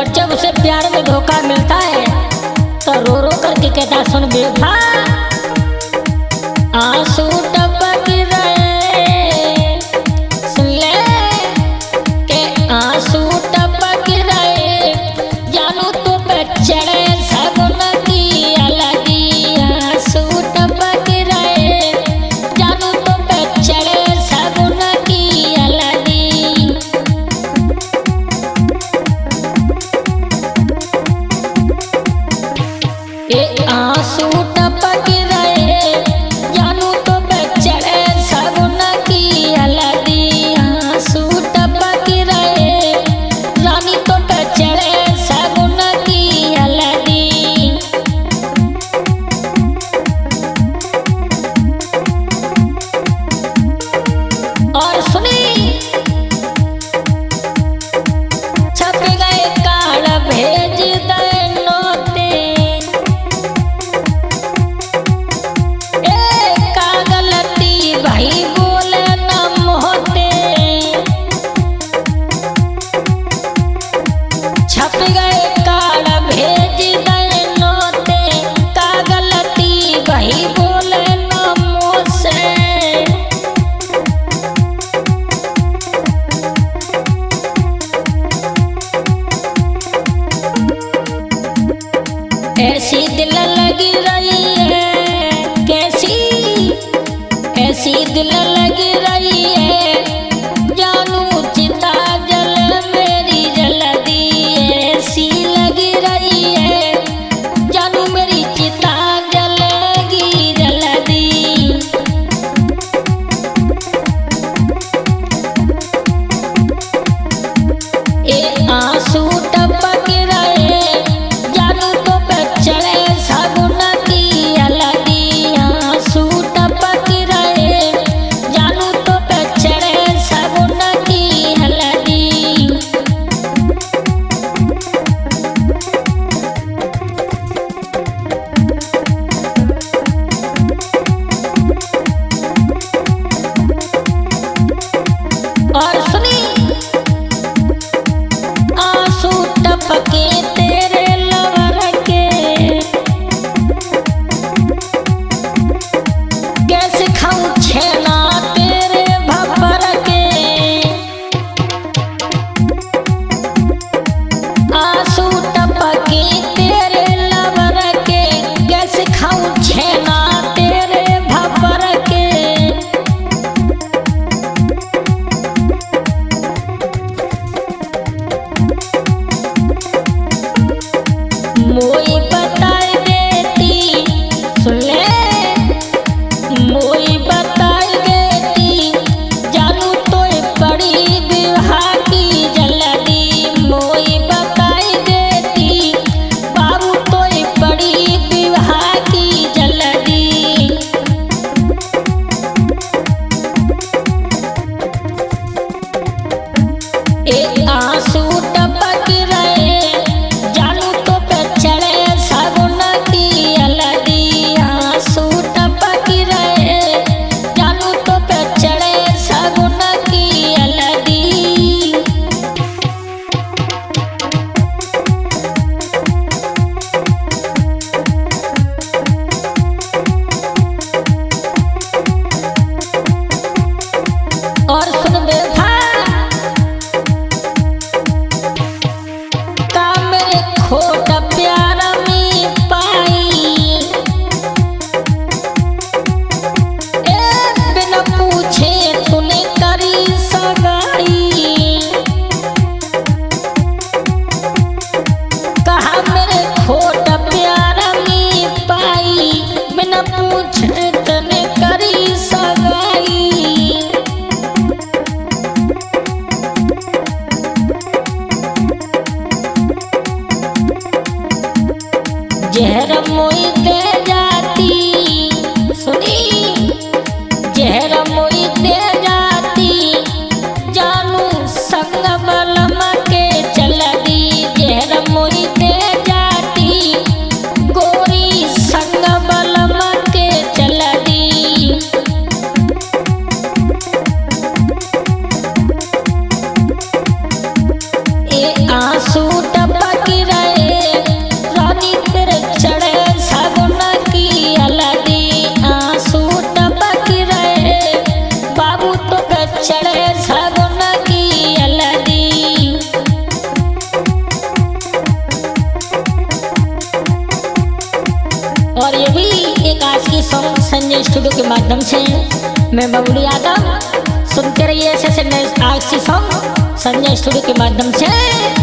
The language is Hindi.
और जब उसे प्यार में धोखा मिलता है तो रो रो करके कहता सुन बेटा, आँसू ऐसी दिल लगी रही है कैसी? ऐसी दिल लगी muy स्टूडियो के माध्यम से। मैं बबलू यादव, सुनते रहिए ऐसे ऐसे नए आरसी सॉन्ग संजय स्टूडियो के माध्यम से।